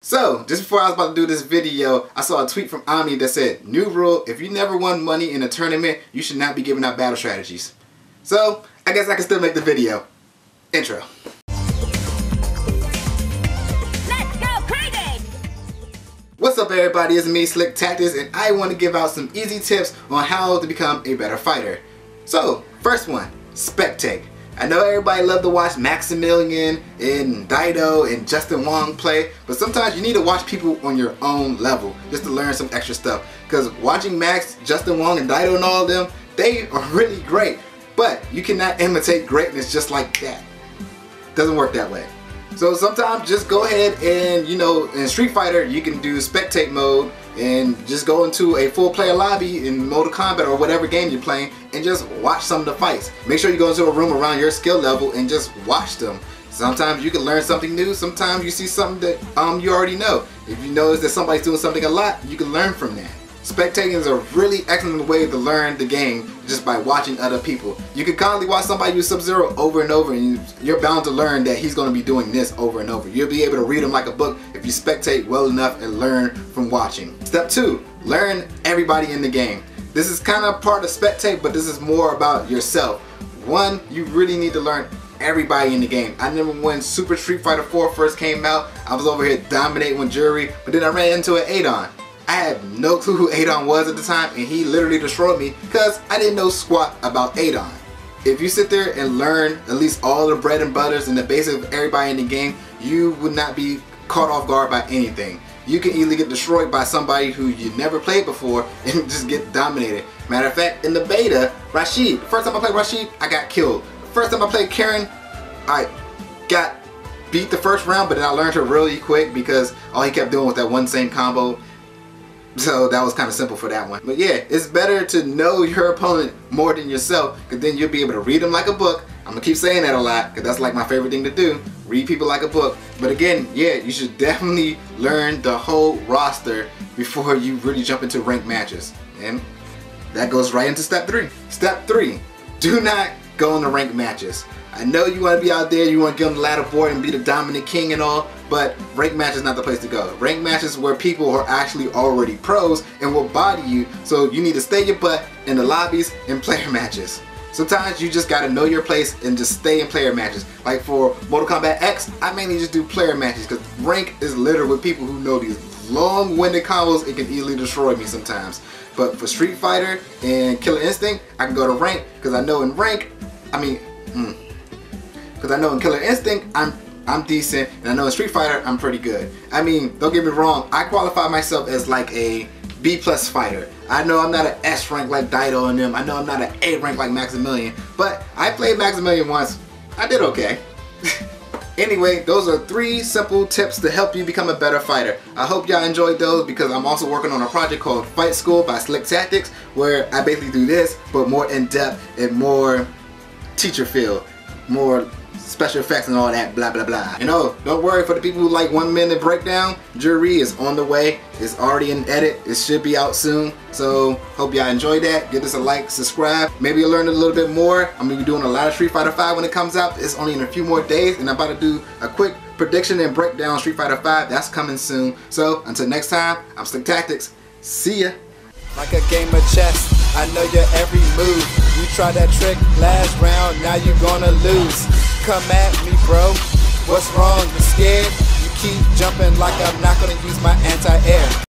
So, just before I was about to do this video, I saw a tweet from Omni that said, New rule, if you never won money in a tournament, you should not be giving out battle strategies. So, I guess I can still make the video. Intro. Let's go crazy! What's up everybody, it's me Slick Tactics and I want to give out some easy tips on how to become a better fighter. So, first one, spectate. I know everybody love to watch Maximilian and Daigo and Justin Wong play, but sometimes you need to watch people on your own level just to learn some extra stuff. Because watching Max, Justin Wong, and Daigo and all of them, they are really great, but you cannot imitate greatness just like that. Doesn't work that way. So sometimes just go ahead and, you know, in Street Fighter, you can do spectate mode and just go into a full player lobby in Mortal Kombat or whatever game you're playing and just watch some of the fights. Make sure you go into a room around your skill level and just watch them. Sometimes you can learn something new, sometimes you see something that um, you already know. If you notice that somebody's doing something a lot, you can learn from that. Spectating is a really excellent way to learn the game just by watching other people. You can constantly watch somebody use Sub-Zero over and over and you're bound to learn that he's going to be doing this over and over. You'll be able to read him like a book if you spectate well enough and learn from watching. Step 2. Learn everybody in the game. This is kind of part of spectate but this is more about yourself. One, you really need to learn everybody in the game. I remember when Super Street Fighter 4 first came out, I was over here dominating with Juri, but then I ran into an Adon. I had no clue who Adon was at the time and he literally destroyed me because I didn't know squat about Adon. If you sit there and learn at least all the bread and butters and the basics of everybody in the game, you would not be caught off guard by anything. You can easily get destroyed by somebody who you never played before and just get dominated. Matter of fact, in the beta, Rashid, first time I played Rashid, I got killed. First time I played Karin, I got beat the first round, but then I learned her really quick because all he kept doing was that one same combo so that was kind of simple for that one. But yeah, it's better to know your opponent more than yourself because then you'll be able to read them like a book. I'm to keep saying that a lot because that's like my favorite thing to do. Read people like a book. But again, yeah, you should definitely learn the whole roster before you really jump into ranked matches. And that goes right into step three. Step three, do not go into ranked matches. I know you want to be out there, you want to get on the ladder board and be the dominant king and all, but rank match is not the place to go. Rank matches where people are actually already pros and will body you, so you need to stay your butt in the lobbies and player matches. Sometimes you just gotta know your place and just stay in player matches. Like for Mortal Kombat X, I mainly just do player matches because rank is littered with people who know these long-winded combos. It can easily destroy me sometimes. But for Street Fighter and Killer Instinct, I can go to rank because I know in rank, I mean, because mm, I know in Killer Instinct, I'm I'm decent, and I know in Street Fighter, I'm pretty good. I mean, don't get me wrong, I qualify myself as like a B plus fighter. I know I'm not an S rank like Daigo and them. I know I'm not an A rank like Maximilian, but I played Maximilian once. I did okay. Anyway, those are three simple tips to help you become a better fighter. I hope y'all enjoyed those because I'm also working on a project called Fight School by Slick Tactics where I basically do this but more in depth and more teacher feel, more special effects and all that blah blah blah. You know, don't worry for the people who like one minute breakdown, Juri is on the way. It's already in edit. It should be out soon. So hope y'all enjoyed that. Give us a like, subscribe. Maybe you'll learn a little bit more. I'm gonna be doing a lot of Street Fighter 5 when it comes out. It's only in a few more days and I'm about to do a quick prediction and breakdown Street Fighter 5. That's coming soon. So until next time, I'm Slick Tactics. See ya like a game of chess. I know your every move. You tried that trick last round, now you're gonna lose. Come at me, bro. What's wrong? You scared? You keep jumping like I'm not gonna use my anti-air.